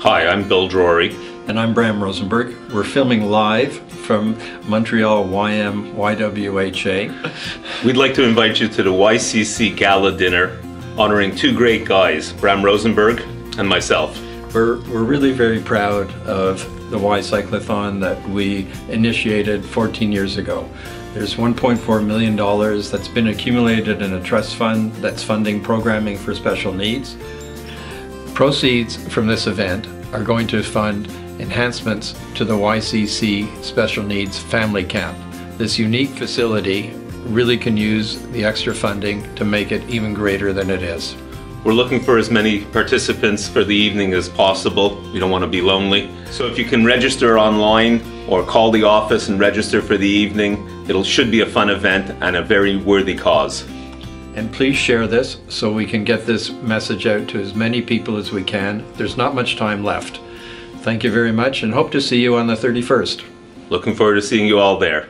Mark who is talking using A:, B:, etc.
A: Hi, I'm Bill Drori.
B: And I'm Brahm Rosenberg. We're filming live from Montreal YM YWHA.
A: We'd like to invite you to the YCC Gala Dinner honoring two great guys, Brahm Rosenberg and myself.
B: We're, we're really very proud of the Y Cyclothon that we initiated 14 years ago. There's $1.4 million that's been accumulated in a trust fund that's funding programming for special needs. Proceeds from this event are going to fund enhancements to the YCC Special Needs Family Camp. This unique facility really can use the extra funding to make it even greater than it is.
A: We're looking for as many participants for the evening as possible. We don't want to be lonely. So if you can register online or call the office and register for the evening, it should be a fun event and a very worthy cause.
B: And please share this so we can get this message out to as many people as we can. There's not much time left. Thank you very much and hope to see you on the 31st.
A: Looking forward to seeing you all there.